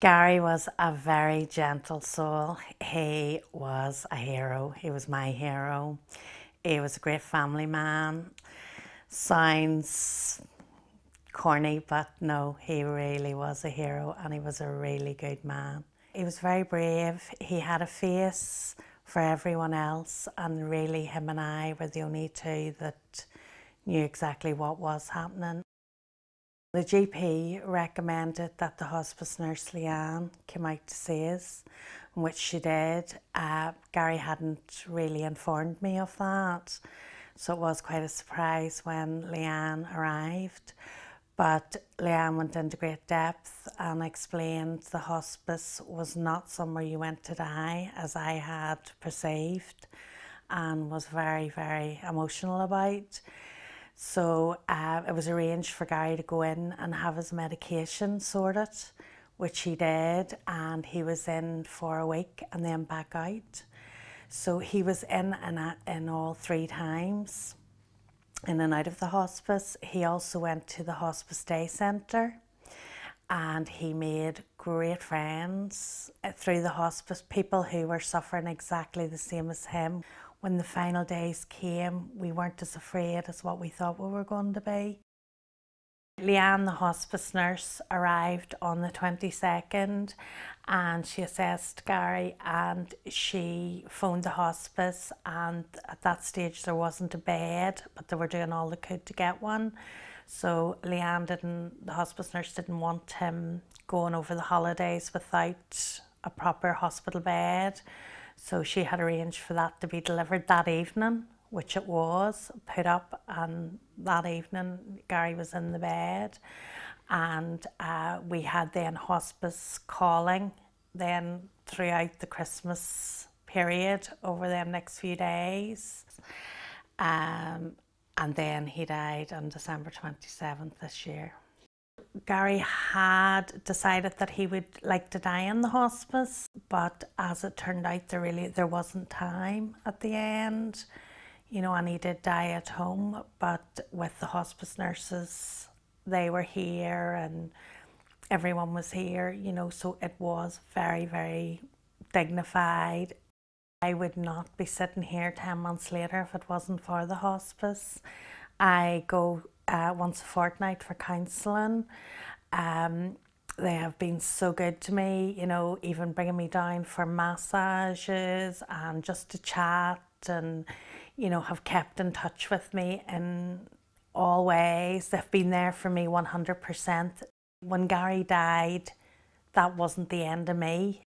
Gary was a very gentle soul. He was a hero. He was my hero. He was a great family man. Sounds corny, but no, he really was a hero and he was a really good man. He was very brave. He had a face for everyone else and really him and I were the only two that knew exactly what was happening. The GP recommended that the hospice nurse Leanne came out to see us, which she did. Uh, Gary hadn't really informed me of that, so it was quite a surprise when Leanne arrived. But Leanne went into great depth and explained the hospice was not somewhere you went to die, as I had perceived, and was very, very emotional about. So uh, it was arranged for Gary to go in and have his medication sorted, which he did, and he was in for a week and then back out. So he was in and in all three times, in and out of the hospice. He also went to the hospice day centre and he made great friends uh, through the hospice, people who were suffering exactly the same as him when the final days came, we weren't as afraid as what we thought we were going to be. Leanne, the hospice nurse, arrived on the 22nd and she assessed Gary and she phoned the hospice and at that stage there wasn't a bed but they were doing all they could to get one. So Leanne didn't, the hospice nurse didn't want him going over the holidays without a proper hospital bed. So she had arranged for that to be delivered that evening, which it was, put up, and that evening Gary was in the bed. And uh, we had then hospice calling then throughout the Christmas period over the next few days. Um, and then he died on December 27th this year. Gary had decided that he would like to die in the hospice, but as it turned out, there really there wasn't time at the end, you know, and he did die at home. But with the hospice nurses, they were here and everyone was here, you know, so it was very, very dignified. I would not be sitting here 10 months later if it wasn't for the hospice. I go uh, once a fortnight for counselling. Um, they have been so good to me, you know, even bringing me down for massages and just to chat and, you know, have kept in touch with me in all ways. They've been there for me 100%. When Gary died, that wasn't the end of me.